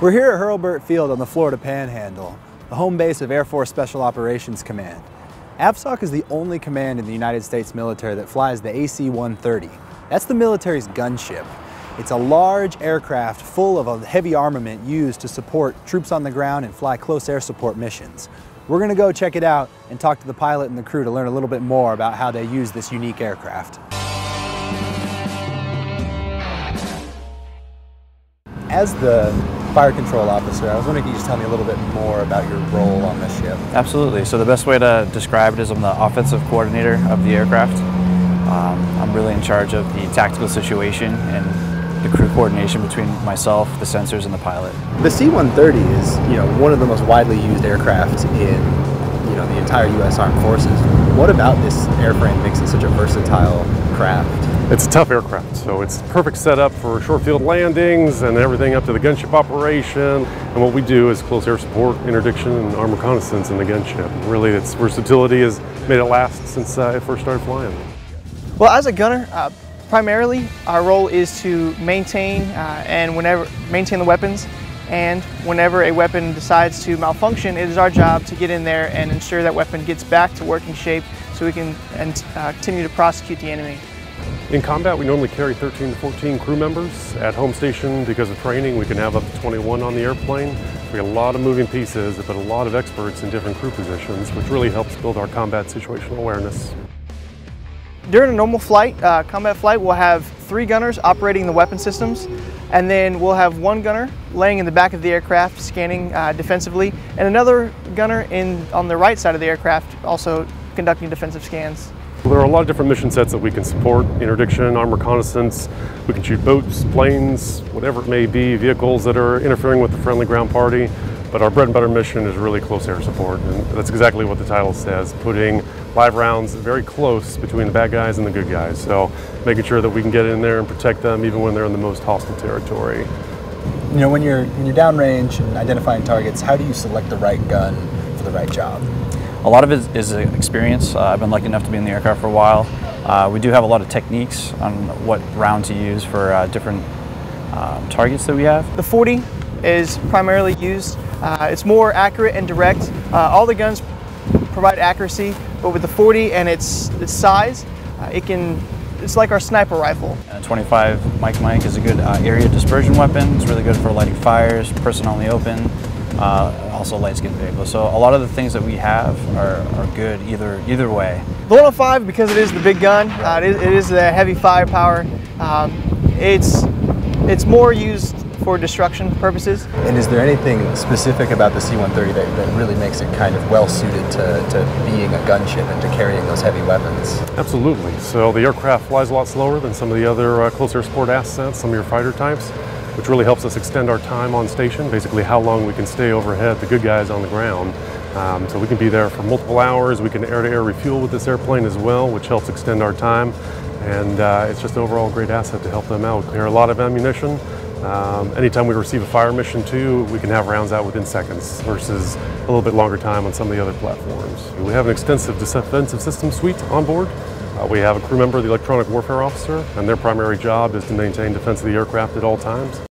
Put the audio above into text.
We're here at Hurlburt Field on the Florida Panhandle, the home base of Air Force Special Operations Command. AFSOC is the only command in the United States military that flies the AC-130. That's the military's gunship. It's a large aircraft full of heavy armament used to support troops on the ground and fly close air support missions. We're gonna go check it out and talk to the pilot and the crew to learn a little bit more about how they use this unique aircraft. As the fire control officer, I was wondering if you could just tell me a little bit more about your role on this ship. Absolutely. So the best way to describe it is I'm the offensive coordinator of the aircraft. Um, I'm really in charge of the tactical situation and the crew coordination between myself, the sensors, and the pilot. The C-130 is, you know, one of the most widely used aircraft in, you know, the entire U.S. Armed Forces. What about this airframe makes it such a versatile craft? It's a tough aircraft, so it's perfect setup for short field landings and everything up to the gunship operation. And what we do is close air support, interdiction, and armor reconnaissance in the gunship. Really, its versatility has made it last since uh, I first started flying. Well, as a gunner, uh, primarily our role is to maintain uh, and whenever maintain the weapons. And whenever a weapon decides to malfunction, it is our job to get in there and ensure that weapon gets back to working shape so we can and, uh, continue to prosecute the enemy. In combat, we normally carry 13 to 14 crew members. At home station, because of training, we can have up to 21 on the airplane. We got a lot of moving pieces, but a lot of experts in different crew positions, which really helps build our combat situational awareness. During a normal flight, uh, combat flight, we'll have three gunners operating the weapon systems, and then we'll have one gunner laying in the back of the aircraft scanning uh, defensively, and another gunner in on the right side of the aircraft also conducting defensive scans. There are a lot of different mission sets that we can support, interdiction, armed reconnaissance, we can shoot boats, planes, whatever it may be, vehicles that are interfering with the friendly ground party. But our bread and butter mission is really close air support, and that's exactly what the title says, putting live rounds very close between the bad guys and the good guys. So making sure that we can get in there and protect them even when they're in the most hostile territory. You know, when you're when you're downrange and identifying targets, how do you select the right gun for the right job? A lot of it is experience. Uh, I've been lucky enough to be in the aircraft for a while. Uh, we do have a lot of techniques on what round to use for uh, different um, targets that we have. The 40 is primarily used. Uh, it's more accurate and direct. Uh, all the guns provide accuracy, but with the 40 and its, its size, uh, it can it's like our sniper rifle. A 25 Mike Mike is a good area dispersion weapon. It's really good for lighting fires, person on the open, uh, also light skin vehicles. So a lot of the things that we have are, are good either either way. The 105, because it is the big gun, uh, it, is, it is the heavy firepower. Um, it's it's more used for destruction purposes. And is there anything specific about the C-130 that, that really makes it kind of well suited to, to being a gunship and to carrying those heavy weapons? Absolutely. So the aircraft flies a lot slower than some of the other uh, close air support assets, some of your fighter types which really helps us extend our time on station, basically how long we can stay overhead the good guys on the ground. Um, so we can be there for multiple hours. We can air-to-air -air refuel with this airplane as well, which helps extend our time. And uh, it's just an overall great asset to help them out. We clear a lot of ammunition. Um, anytime we receive a fire mission too, we can have rounds out within seconds versus a little bit longer time on some of the other platforms. We have an extensive defensive system suite on board. Uh, we have a crew member, the electronic warfare officer, and their primary job is to maintain defense of the aircraft at all times.